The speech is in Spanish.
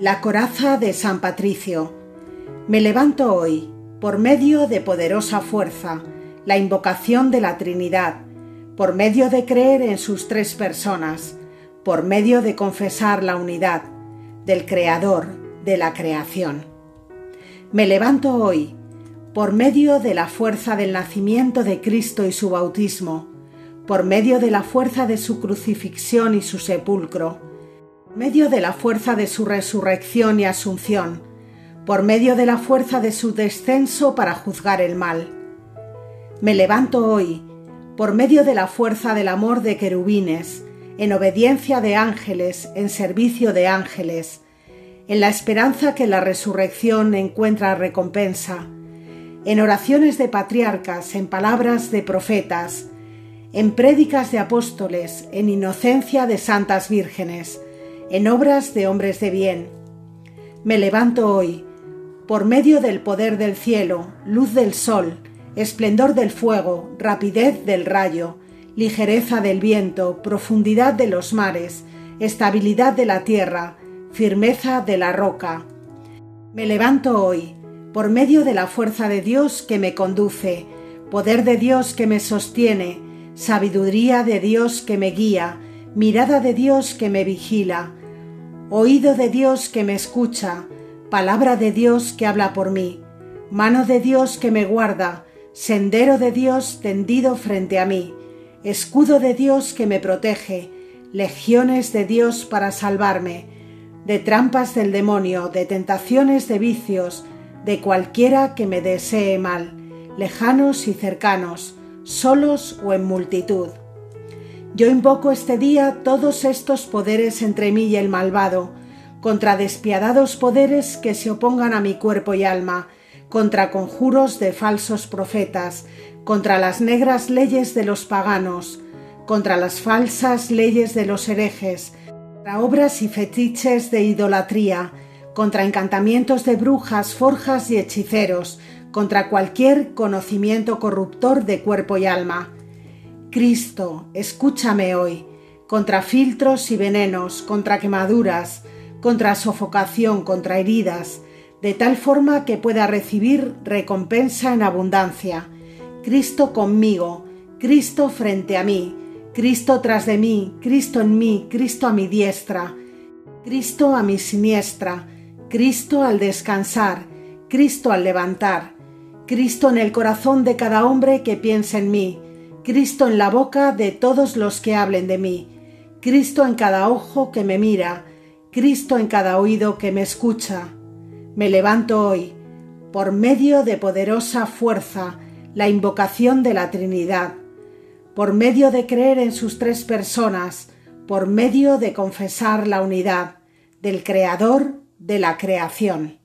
La coraza de San Patricio. Me levanto hoy, por medio de poderosa fuerza, la invocación de la Trinidad, por medio de creer en sus tres personas, por medio de confesar la unidad del Creador de la creación. Me levanto hoy, por medio de la fuerza del nacimiento de Cristo y su bautismo, por medio de la fuerza de su crucifixión y su sepulcro, medio de la fuerza de su resurrección y asunción, por medio de la fuerza de su descenso para juzgar el mal. Me levanto hoy, por medio de la fuerza del amor de querubines, en obediencia de ángeles, en servicio de ángeles, en la esperanza que la resurrección encuentra recompensa, en oraciones de patriarcas, en palabras de profetas, en prédicas de apóstoles, en inocencia de santas vírgenes, en obras de hombres de bien. Me levanto hoy, por medio del poder del cielo, luz del sol, esplendor del fuego, rapidez del rayo, ligereza del viento, profundidad de los mares, estabilidad de la tierra, firmeza de la roca. Me levanto hoy, por medio de la fuerza de Dios que me conduce, poder de Dios que me sostiene, sabiduría de Dios que me guía, mirada de Dios que me vigila, oído de Dios que me escucha, palabra de Dios que habla por mí, mano de Dios que me guarda, sendero de Dios tendido frente a mí, escudo de Dios que me protege, legiones de Dios para salvarme, de trampas del demonio, de tentaciones de vicios, de cualquiera que me desee mal, lejanos y cercanos, solos o en multitud. Yo invoco este día todos estos poderes entre mí y el malvado, contra despiadados poderes que se opongan a mi cuerpo y alma, contra conjuros de falsos profetas, contra las negras leyes de los paganos, contra las falsas leyes de los herejes, contra obras y fetiches de idolatría, contra encantamientos de brujas, forjas y hechiceros, contra cualquier conocimiento corruptor de cuerpo y alma. Cristo, escúchame hoy, contra filtros y venenos, contra quemaduras, contra sofocación, contra heridas, de tal forma que pueda recibir recompensa en abundancia. Cristo conmigo, Cristo frente a mí, Cristo tras de mí, Cristo en mí, Cristo a mi diestra, Cristo a mi siniestra, Cristo al descansar, Cristo al levantar, Cristo en el corazón de cada hombre que piensa en mí, Cristo en la boca de todos los que hablen de mí, Cristo en cada ojo que me mira, Cristo en cada oído que me escucha. Me levanto hoy, por medio de poderosa fuerza, la invocación de la Trinidad, por medio de creer en sus tres personas, por medio de confesar la unidad del Creador de la creación.